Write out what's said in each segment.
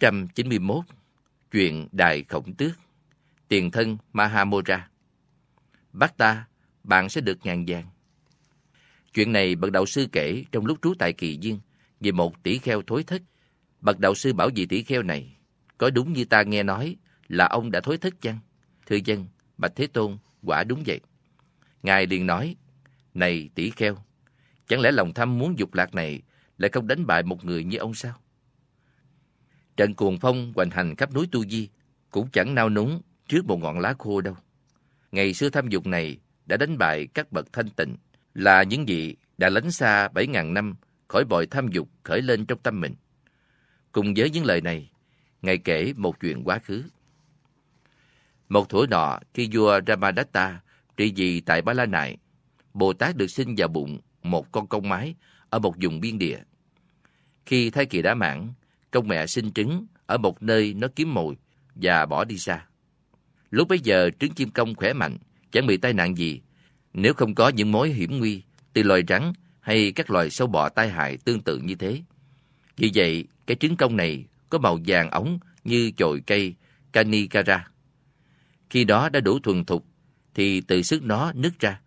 491 Chuyện Đại Khổng Tước Tiền thân Mahamora Bắt ta, bạn sẽ được ngàn vàng. Chuyện này bậc đạo sư kể trong lúc trú tại Kỳ Duyên về một tỷ kheo thối thất. Bậc đạo sư bảo vị tỷ kheo này, có đúng như ta nghe nói là ông đã thối thất chăng? Thưa dân, Bạch Thế Tôn, quả đúng vậy. Ngài liền nói, này tỷ kheo, chẳng lẽ lòng tham muốn dục lạc này lại không đánh bại một người như ông sao? Trận cuồng phong hoành hành khắp núi Tu Di cũng chẳng nao núng trước một ngọn lá khô đâu. Ngày xưa tham dục này đã đánh bại các bậc thanh tịnh là những vị đã lánh xa 7.000 năm khỏi bội tham dục khởi lên trong tâm mình. Cùng với những lời này, Ngài kể một chuyện quá khứ. Một thủa nọ, khi vua Ramadatta trị vì tại Ba La Nại, Bồ Tát được sinh vào bụng một con công mái ở một vùng biên địa. Khi thai kỳ đã mãn, công mẹ sinh trứng ở một nơi nó kiếm mồi và bỏ đi xa. Lúc bấy giờ trứng chim công khỏe mạnh, chẳng bị tai nạn gì, nếu không có những mối hiểm nguy từ loài rắn hay các loài sâu bọ tai hại tương tự như thế. Vì vậy, cái trứng công này có màu vàng ống như chồi cây Canicara. Khi đó đã đủ thuần thục, thì từ sức nó nứt ra,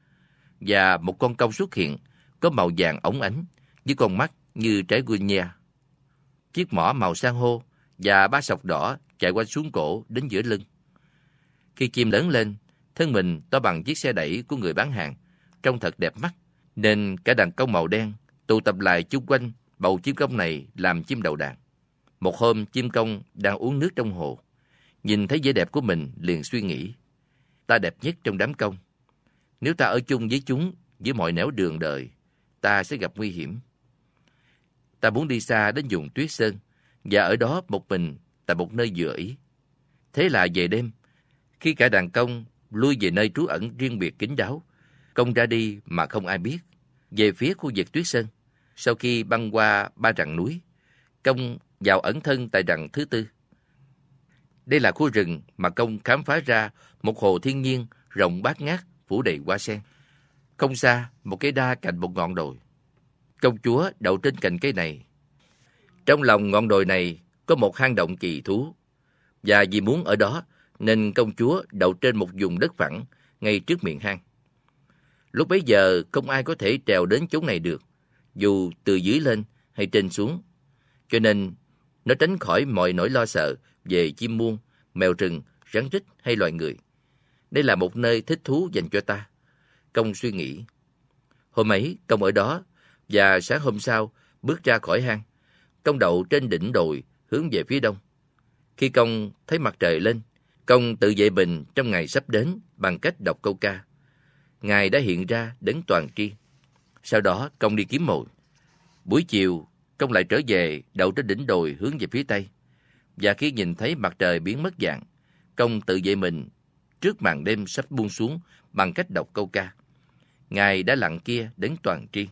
và một con công xuất hiện có màu vàng ống ánh, với con mắt như trái guinea. Chiếc mỏ màu san hô và ba sọc đỏ chạy qua xuống cổ đến giữa lưng. Khi chim lớn lên, thân mình to bằng chiếc xe đẩy của người bán hàng, trông thật đẹp mắt, nên cả đàn công màu đen tụ tập lại chung quanh bầu chim công này làm chim đầu đàn. Một hôm, chim công đang uống nước trong hồ. Nhìn thấy vẻ đẹp của mình liền suy nghĩ. Ta đẹp nhất trong đám công. Nếu ta ở chung với chúng, với mọi nẻo đường đời, ta sẽ gặp nguy hiểm. Ta muốn đi xa đến vùng tuyết sơn, và ở đó một mình tại một nơi dựa ý. Thế là về đêm, khi cả đàn công lui về nơi trú ẩn riêng biệt kín đáo, công ra đi mà không ai biết, về phía khu vực tuyết sơn. Sau khi băng qua ba rặng núi, công vào ẩn thân tại rặng thứ tư. Đây là khu rừng mà công khám phá ra một hồ thiên nhiên rộng bát ngát phủ đầy hoa sen. Không xa, một cái đa cạnh một ngọn đồi. Công chúa đậu trên cành cây này. Trong lòng ngọn đồi này có một hang động kỳ thú. Và vì muốn ở đó, nên công chúa đậu trên một vùng đất phẳng ngay trước miệng hang. Lúc bấy giờ không ai có thể trèo đến chỗ này được, dù từ dưới lên hay trên xuống. Cho nên nó tránh khỏi mọi nỗi lo sợ về chim muông, mèo rừng, rắn rít hay loài người. Đây là một nơi thích thú dành cho ta. Công suy nghĩ. Hôm ấy, công ở đó, và sáng hôm sau, bước ra khỏi hang. Công đậu trên đỉnh đồi, hướng về phía đông. Khi công thấy mặt trời lên, công tự dạy mình trong ngày sắp đến bằng cách đọc câu ca. Ngài đã hiện ra đến toàn tri. Sau đó, công đi kiếm mồi. Buổi chiều, công lại trở về đậu trên đỉnh đồi hướng về phía tây. Và khi nhìn thấy mặt trời biến mất dạng, công tự dạy mình trước màn đêm sắp buông xuống bằng cách đọc câu ca. Ngài đã lặng kia đến toàn tri.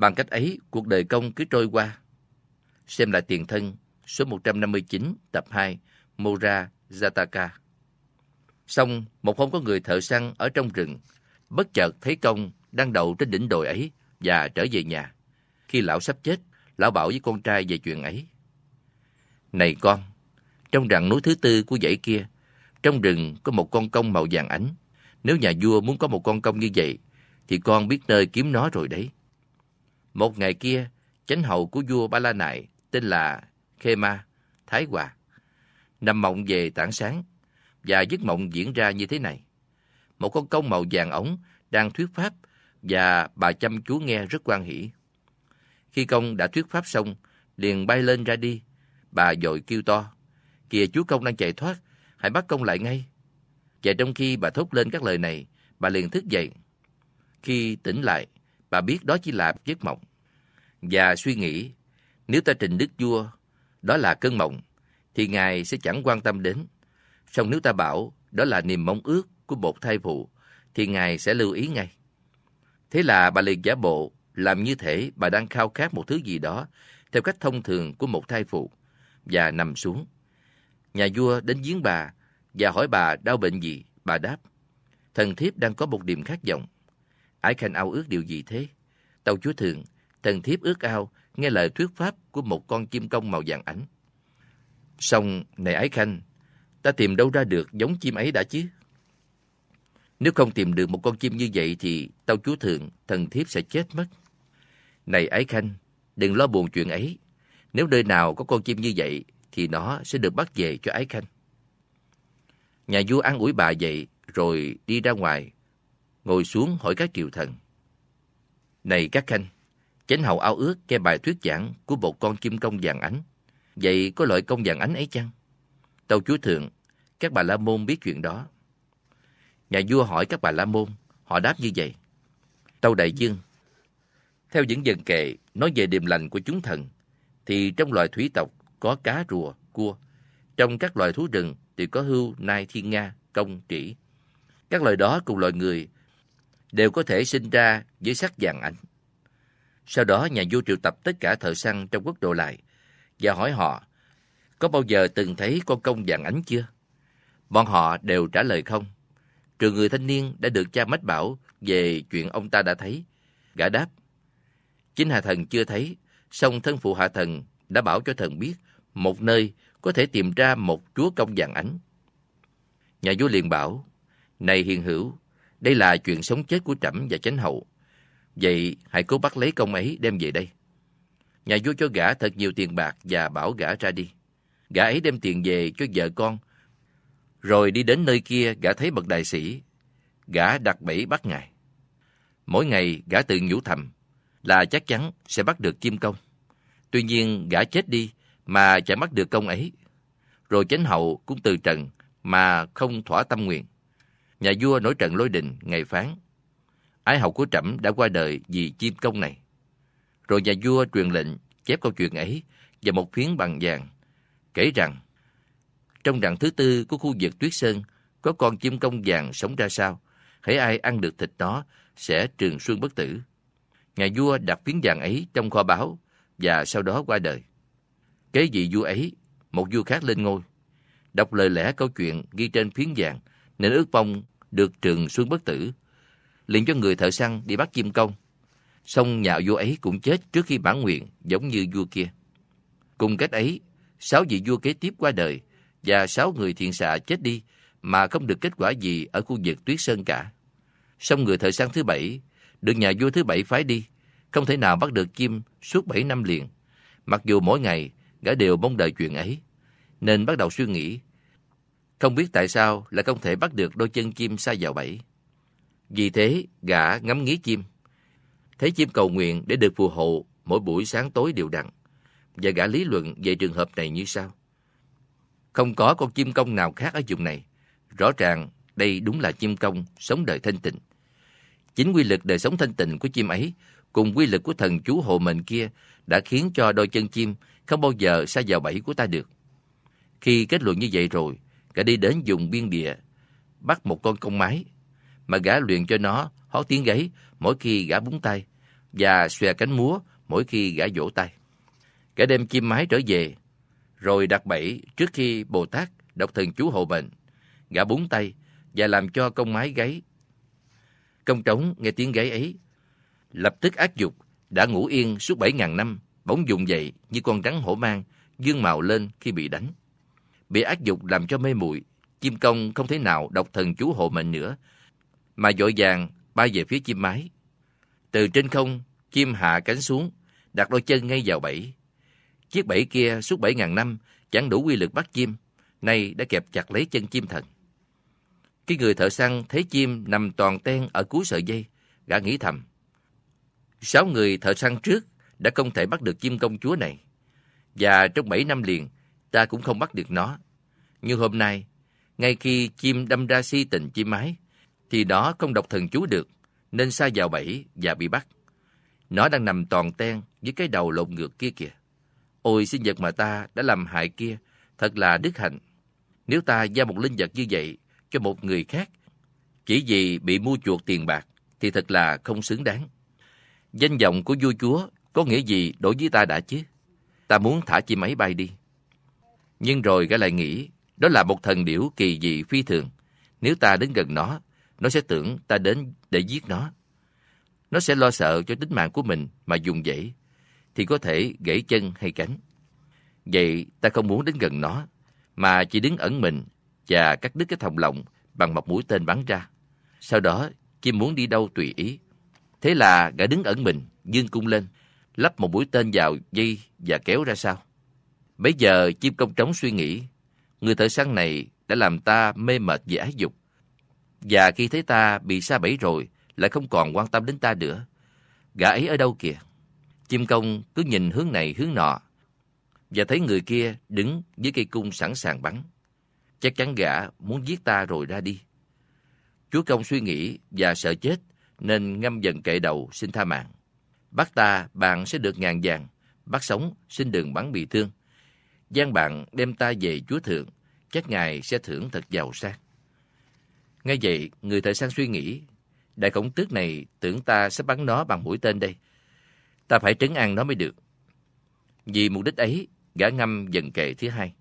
Bằng cách ấy, cuộc đời công cứ trôi qua. Xem lại tiền thân, số 159, tập 2, Mora Zataka. Xong, một hôm có người thợ săn ở trong rừng, bất chợt thấy công đang đậu trên đỉnh đồi ấy và trở về nhà. Khi lão sắp chết, lão bảo với con trai về chuyện ấy. Này con, trong rặng núi thứ tư của dãy kia, trong rừng có một con công màu vàng ánh. Nếu nhà vua muốn có một con công như vậy, thì con biết nơi kiếm nó rồi đấy. Một ngày kia, chánh hậu của vua Ba La Nại tên là Khema, Thái Hòa, nằm mộng về tảng sáng, và giấc mộng diễn ra như thế này. Một con công màu vàng ống đang thuyết pháp và bà chăm chú nghe rất quan hỷ. Khi công đã thuyết pháp xong, liền bay lên ra đi. Bà dội kêu to. Kìa chú công đang chạy thoát, hãy bắt công lại ngay. Và trong khi bà thốt lên các lời này, bà liền thức dậy. Khi tỉnh lại, bà biết đó chỉ là giấc mộng. Và suy nghĩ, nếu ta trình đức vua, đó là cơn mộng, thì ngài sẽ chẳng quan tâm đến. Song nếu ta bảo đó là niềm mong ước của một thai phụ, thì ngài sẽ lưu ý ngay. Thế là bà liền giả bộ làm như thể bà đang khao khát một thứ gì đó theo cách thông thường của một thai phụ và nằm xuống. Nhà vua đến giếng bà và hỏi bà đau bệnh gì, bà đáp. Thần thiếp đang có một niềm khát vọng. Ái Khanh ao ước điều gì thế? Tâu chúa thượng thần thiếp ước ao nghe lời thuyết pháp của một con chim công màu vàng ánh. Xong, này ái khanh, ta tìm đâu ra được giống chim ấy đã chứ? Nếu không tìm được một con chim như vậy thì tâu chúa thượng, thần thiếp sẽ chết mất. Này ái khanh, đừng lo buồn chuyện ấy. Nếu nơi nào có con chim như vậy thì nó sẽ được bắt về cho ái khanh. Nhà vua ăn ủi bà vậy rồi đi ra ngoài, ngồi xuống hỏi các triều thần. Này các khanh, chánh hậu ao ước nghe bài thuyết giảng của một con chim công vàng ánh. Vậy có loại công vàng ánh ấy chăng? Tâu chúa thượng, các bà la môn biết chuyện đó. Nhà vua hỏi các bà la môn, họ đáp như vậy. Tâu đại dương, theo những dần kệ nói về điềm lành của chúng thần, thì trong loài thủy tộc có cá rùa, cua. Trong các loài thú rừng thì có hưu, nai, thiên nga, công, trĩ. Các loài đó cùng loài người đều có thể sinh ra với sắc vàng ảnh. Sau đó nhà vua triệu tập tất cả thợ săn trong quốc độ lại và hỏi họ có bao giờ từng thấy con công vàng ánh chưa? Bọn họ đều trả lời không. Trừ người thanh niên đã được cha mách bảo về chuyện ông ta đã thấy. Gã đáp, chính hạ thần chưa thấy, song thân phụ hạ thần đã bảo cho thần biết một nơi có thể tìm ra một chúa công vàng ánh. Nhà vua liền bảo, này hiền hữu, đây là chuyện sống chết của trẫm và chánh hậu. Vậy hãy cố bắt lấy công ấy đem về đây. Nhà vua cho gã thật nhiều tiền bạc và bảo gã ra đi. Gã ấy đem tiền về cho vợ con. Rồi đi đến nơi kia gã thấy bậc đại sĩ. Gã đặt bẫy bắt ngài. Mỗi ngày gã tự nhủ thầm là chắc chắn sẽ bắt được kim công. Tuy nhiên gã chết đi mà chẳng bắt được công ấy. Rồi chánh hậu cũng từ trần mà không thỏa tâm nguyện. Nhà vua nổi trận lôi đình ngày phán. Ái hậu của trẫm đã qua đời vì chim công này. Rồi nhà vua truyền lệnh chép câu chuyện ấy và một phiến bằng vàng, kể rằng trong rặng thứ tư của khu vực Tuyết Sơn có con chim công vàng sống ra sao, hễ ai ăn được thịt nó sẽ trường xuân bất tử. Nhà vua đặt phiến vàng ấy trong kho báu và sau đó qua đời. Kế vị vua ấy, một vua khác lên ngôi. Đọc lời lẽ câu chuyện ghi trên phiến vàng nên ước mong được trường xuân bất tử. liền cho người thợ săn đi bắt chim công Xong nhà vua ấy cũng chết trước khi bản nguyện giống như vua kia. Cùng cách ấy, sáu vị vua kế tiếp qua đời và sáu người thiện xạ chết đi mà không được kết quả gì ở khu vực tuyết sơn cả. Xong người thợ săn thứ bảy được nhà vua thứ bảy phái đi, không thể nào bắt được chim suốt bảy năm liền. Mặc dù mỗi ngày gã đều mong đợi chuyện ấy, nên bắt đầu suy nghĩ. Không biết tại sao lại không thể bắt được đôi chân chim xa vào bẫy. Vì thế, gã ngắm nghía chim, thấy chim cầu nguyện để được phù hộ mỗi buổi sáng tối đều đặn. Và gã lý luận về trường hợp này như sau. Không có con chim công nào khác ở vùng này. Rõ ràng đây đúng là chim công sống đời thanh tịnh. Chính quy lực đời sống thanh tịnh của chim ấy cùng quy lực của thần chú hộ mệnh kia đã khiến cho đôi chân chim không bao giờ xa vào bẫy của ta được. Khi kết luận như vậy rồi, gã đi đến dùng biên địa, bắt một con công mái, mà gã luyện cho nó hót tiếng gáy mỗi khi gã búng tay và xòe cánh múa mỗi khi gã vỗ tay. Gã đem chim mái trở về, rồi đặt bẫy trước khi Bồ Tát đọc thần chú hộ mệnh. Gã búng tay và làm cho công mái gáy. Công trống nghe tiếng gáy ấy, lập tức ác dục, đã ngủ yên suốt bảy ngàn năm, bỗng dùng dậy như con rắn hổ mang, dương màu lên khi bị đánh. Bị ác dục làm cho mê muội, chim công không thể nào đọc thần chú hộ mệnh nữa, mà dội vàng bay về phía chim mái. Từ trên không, chim hạ cánh xuống, đặt đôi chân ngay vào bẫy. Chiếc bẫy kia suốt bảy ngàn năm chẳng đủ quy lực bắt chim, nay đã kẹp chặt lấy chân chim thần. Cái người thợ săn thấy chim nằm toàn ten ở cuối sợi dây, gã nghĩ thầm. Sáu người thợ săn trước đã không thể bắt được chim công chúa này. Và trong bảy năm liền, ta cũng không bắt được nó. Nhưng hôm nay, ngay khi chim đâm ra si tình chim mái, thì nó không đọc thần chú được, nên xa vào bẫy và bị bắt. Nó đang nằm toàn ten với cái đầu lộn ngược kia kìa. Ôi sinh vật mà ta đã làm hại kia, thật là đức hạnh. Nếu ta giao một linh vật như vậy cho một người khác, chỉ vì bị mua chuộc tiền bạc, thì thật là không xứng đáng. Danh vọng của vua chúa có nghĩa gì đối với ta đã chứ? Ta muốn thả chim ấy bay đi. Nhưng rồi gã lại nghĩ, đó là một thần điểu kỳ dị phi thường. Nếu ta đến gần nó, nó sẽ tưởng ta đến để giết nó. Nó sẽ lo sợ cho tính mạng của mình mà dùng dãy, thì có thể gãy chân hay cánh. Vậy ta không muốn đến gần nó, mà chỉ đứng ẩn mình và cắt đứt cái thòng lọng bằng một mũi tên bắn ra. Sau đó, chim muốn đi đâu tùy ý. Thế là gã đứng ẩn mình, dương cung lên, lắp một mũi tên vào dây và kéo ra sau. Bây giờ chim công trống suy nghĩ, người thợ săn này đã làm ta mê mệt vì ái dục. Và khi thấy ta bị xa bẫy rồi, lại không còn quan tâm đến ta nữa. Gã ấy ở đâu kìa? Chim công cứ nhìn hướng này hướng nọ, và thấy người kia đứng dưới cây cung sẵn sàng bắn. Chắc chắn gã muốn giết ta rồi ra đi. Chúa công suy nghĩ và sợ chết, nên ngâm dần kệ đầu xin tha mạng. Bắt ta, bạn sẽ được ngàn vàng. Bắt sống, xin đừng bắn bị thương gian bạn đem ta về Chúa Thượng, chắc Ngài sẽ thưởng thật giàu sang. Ngay vậy, người thợ săn suy nghĩ, đại khổng tước này tưởng ta sẽ bắn nó bằng mũi tên đây. Ta phải trấn an nó mới được. Vì mục đích ấy, gã ngâm dần kệ thứ hai.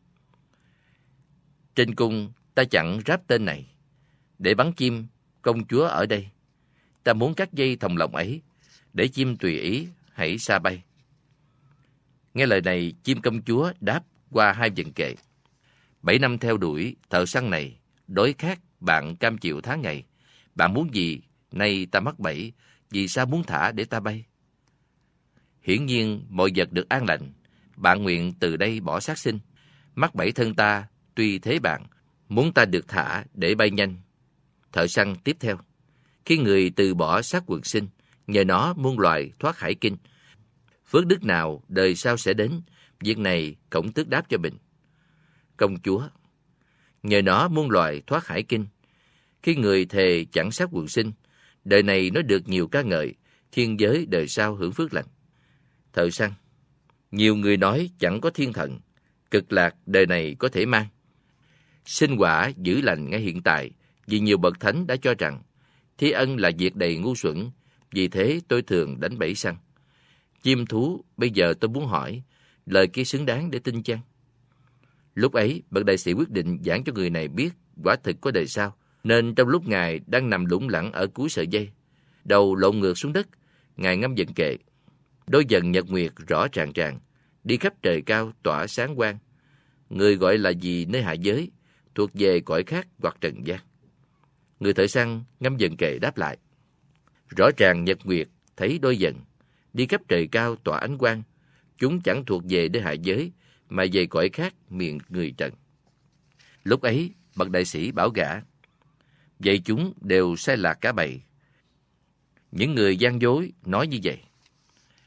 Trên cung, ta chặn ráp tên này. Để bắn chim, công chúa ở đây. Ta muốn cắt dây thòng lọng ấy, để chim tùy ý, hãy xa bay. Nghe lời này, chim công chúa đáp qua hai dần kệ. Bảy năm theo đuổi thợ săn này, đối khác bạn cam chịu tháng ngày. Bạn muốn gì, nay ta mắc bẫy, vì sao muốn thả để ta bay? Hiển nhiên, mọi vật được an lành. Bạn nguyện từ đây bỏ sát sinh. Mắc bẫy thân ta, tuy thế bạn, muốn ta được thả để bay nhanh. Thợ săn tiếp theo. Khi người từ bỏ sát quần sinh, nhờ nó muôn loài thoát hải kinh. Phước đức nào đời sau sẽ đến, việc này cổng tước đáp cho bình Công chúa, nhờ nó muôn loài thoát hải kinh. Khi người thề chẳng sát quần sinh, đời này nó được nhiều ca ngợi, thiên giới đời sau hưởng phước lành. Thợ săn, nhiều người nói chẳng có thiên thần, cực lạc đời này có thể mang. Sinh quả giữ lành ngay hiện tại, vì nhiều bậc thánh đã cho rằng thi ân là việc đầy ngu xuẩn, vì thế tôi thường đánh bẫy săn. Chim thú, bây giờ tôi muốn hỏi, lời kia xứng đáng để tin chăng? Lúc ấy, bậc đại sĩ quyết định giảng cho người này biết quả thực có đời sau, nên trong lúc Ngài đang nằm lủng lẳng ở cuối sợi dây, đầu lộn ngược xuống đất, Ngài ngâm dần kệ. Đôi dần nhật nguyệt rõ ràng ràng, đi khắp trời cao tỏa sáng quang. Người gọi là gì nơi hạ giới, thuộc về cõi khác hoặc trần gian. Người thợ săn ngâm dần kệ đáp lại. Rõ ràng nhật nguyệt thấy đôi dần, đi khắp trời cao tỏa ánh quang. Chúng chẳng thuộc về để hạ giới, mà về cõi khác miệng người trần. Lúc ấy, bậc đại sĩ bảo gã, vậy chúng đều sai lạc cả bầy. Những người gian dối nói như vậy.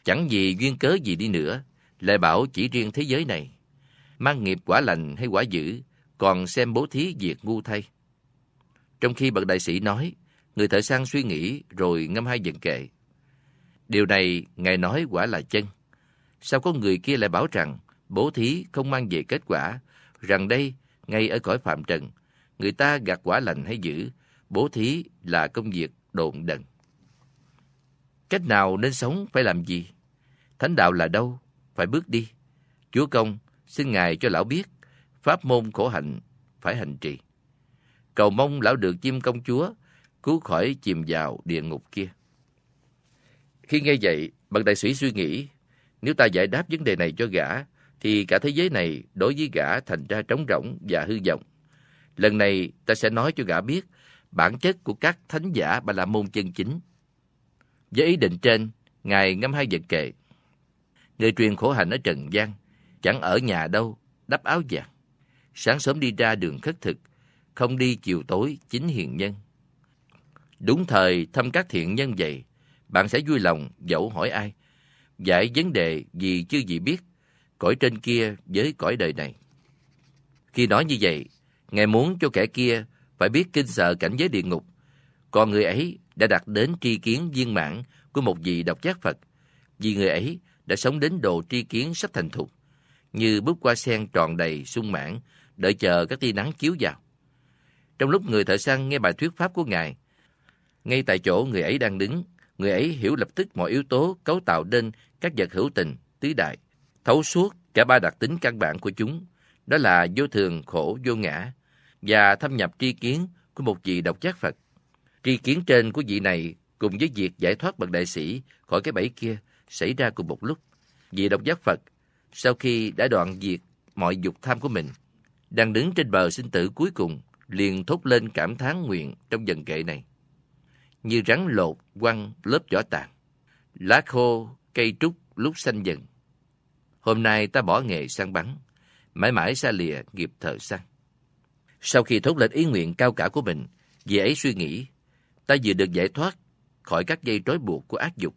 Chẳng gì duyên cớ gì đi nữa, lại bảo chỉ riêng thế giới này. Mang nghiệp quả lành hay quả dữ, còn xem bố thí việc ngu thay. Trong khi bậc đại sĩ nói, người thợ săn suy nghĩ rồi ngâm hai dần kệ. Điều này Ngài nói quả là chân. Sao có người kia lại bảo rằng bố thí không mang về kết quả, rằng đây, ngay ở cõi phạm trần, người ta gặt quả lành hay dữ, bố thí là công việc độn đần. Cách nào nên sống phải làm gì? Thánh đạo là đâu? Phải bước đi. Chúa công, xin Ngài cho lão biết, pháp môn khổ hạnh phải hành trì. Cầu mong lão được chim công chúa, cứu khỏi chìm vào địa ngục kia. Khi nghe vậy, bậc đại sĩ suy nghĩ, nếu ta giải đáp vấn đề này cho gã, thì cả thế giới này đối với gã thành ra trống rỗng và hư vọng. Lần này ta sẽ nói cho gã biết bản chất của các thánh giả bà la môn chân chính. Với ý định trên, Ngài ngâm hai vật kệ. Người truyền khổ hạnh ở Trần gian, chẳng ở nhà đâu, đắp áo vàng. Sáng sớm đi ra đường khất thực, không đi chiều tối chính hiền nhân. Đúng thời thăm các thiện nhân vậy, bạn sẽ vui lòng dẫu hỏi ai. Giải vấn đề gì chưa gì biết, cõi trên kia với cõi đời này. Khi nói như vậy, Ngài muốn cho kẻ kia phải biết kinh sợ cảnh giới địa ngục, còn người ấy đã đạt đến tri kiến viên mãn của một vị độc giác Phật, vì người ấy đã sống đến độ tri kiến sắp thành thục, như bước qua sen tròn đầy sung mãn, đợi chờ các tia nắng chiếu vào. Trong lúc người thợ săn nghe bài thuyết pháp của Ngài, ngay tại chỗ người ấy đang đứng, người ấy hiểu lập tức mọi yếu tố cấu tạo nên các vật hữu tình, tứ đại, thấu suốt cả ba đặc tính căn bản của chúng, đó là vô thường, khổ, vô ngã, và thâm nhập tri kiến của một vị độc giác Phật. Tri kiến trên của vị này cùng với việc giải thoát bậc đại sĩ khỏi cái bẫy kia xảy ra cùng một lúc. Vị độc giác Phật sau khi đã đoạn diệt mọi dục tham của mình, đang đứng trên bờ sinh tử cuối cùng, liền thốt lên cảm thán nguyện trong dần kệ này. Như rắn lột, quăng, lớp vỏ tàn. Lá khô, cây trúc lúc xanh dần. Hôm nay ta bỏ nghề săn bắn, mãi mãi xa lìa nghiệp thợ săn. Sau khi thốt lên ý nguyện cao cả của mình, dì ấy suy nghĩ, ta vừa được giải thoát khỏi các dây trói buộc của ác dục.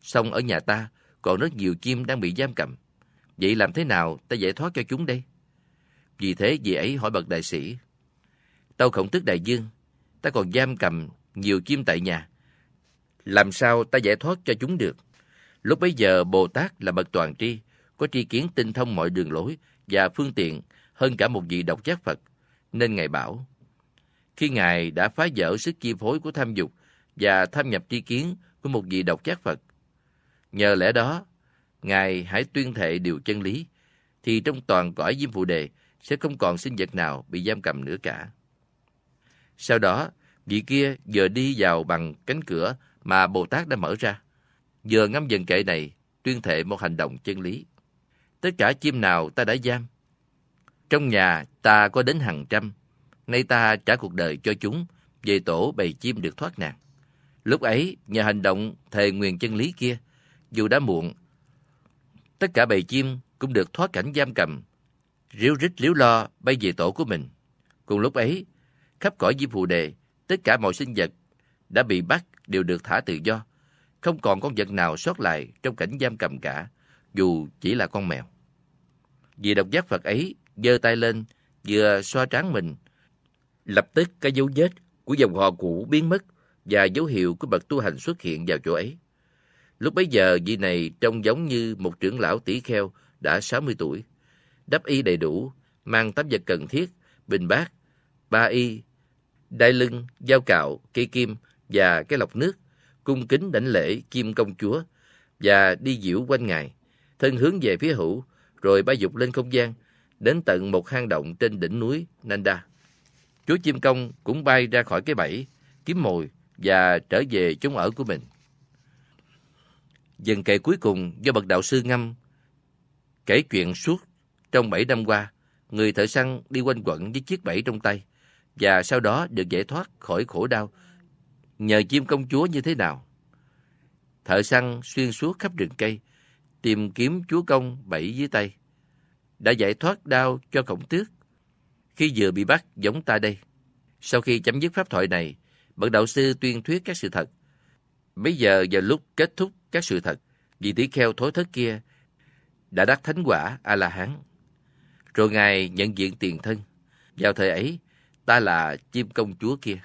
Xong ở nhà ta còn rất nhiều chim đang bị giam cầm. Vậy làm thế nào ta giải thoát cho chúng đây? Vì thế dì ấy hỏi bậc đại sĩ. Tâu khổng tức đại dương, ta còn giam cầm nhiều chim tại nhà. Làm sao ta giải thoát cho chúng được? Lúc bấy giờ Bồ Tát là bậc toàn tri, có tri kiến tinh thông mọi đường lối và phương tiện hơn cả một vị độc giác Phật. Nên Ngài bảo, khi Ngài đã phá vỡ sức chi phối của tham dục và tham nhập tri kiến của một vị độc giác Phật, nhờ lẽ đó, Ngài hãy tuyên thệ điều chân lý, thì trong toàn cõi Diêm Phù Đề sẽ không còn sinh vật nào bị giam cầm nữa cả. Sau đó, vị kia vừa đi vào bằng cánh cửa mà Bồ Tát đã mở ra, vừa ngâm dần kệ này tuyên thệ một hành động chân lý. Tất cả chim nào ta đã giam, trong nhà ta có đến hàng trăm, nay ta trả cuộc đời cho chúng, về tổ bầy chim được thoát nạn. Lúc ấy, nhờ hành động thề nguyện chân lý kia, dù đã muộn, tất cả bầy chim cũng được thoát cảnh giam cầm, ríu rít liếu lo bay về tổ của mình. Cùng lúc ấy, khắp cõi Di Phù Đề, tất cả mọi sinh vật đã bị bắt đều được thả tự do. Không còn con vật nào sót lại trong cảnh giam cầm cả, dù chỉ là con mèo. Vì độc giác Phật ấy giơ tay lên, vừa xoa trán mình. Lập tức cái dấu vết của dòng họ cũ biến mất và dấu hiệu của bậc tu hành xuất hiện vào chỗ ấy. Lúc bấy giờ, vị này trông giống như một trưởng lão tỷ kheo đã 60 tuổi. Đắp y đầy đủ, mang tấm vật cần thiết, bình bát, ba y, đai lưng, dao cạo, cây kim và cái lọc nước, cung kính đảnh lễ kim công chúa và đi diễu quanh ngài, thân hướng về phía hữu, rồi bay dục lên không gian, đến tận một hang động trên đỉnh núi Nanda. Chúa chim công cũng bay ra khỏi cái bẫy, kiếm mồi và trở về chốn ở của mình. Dần kệ cuối cùng do bậc đạo sư ngâm kể chuyện suốt trong bảy năm qua, người thợ săn đi quanh quẩn với chiếc bẫy trong tay và sau đó được giải thoát khỏi khổ đau nhờ chim công chúa như thế nào. Thợ săn xuyên suốt khắp rừng cây, tìm kiếm chúa công bẫy dưới tay. Đã giải thoát đau cho khổng tước khi vừa bị bắt giống ta đây. Sau khi chấm dứt pháp thoại này, bậc đạo sư tuyên thuyết các sự thật. Bây giờ giờ lúc kết thúc các sự thật, vị tỷ kheo thối thất kia đã đắc thánh quả A-la-hán. Rồi Ngài nhận diện tiền thân. Vào thời ấy, ta là chim công chúa kia.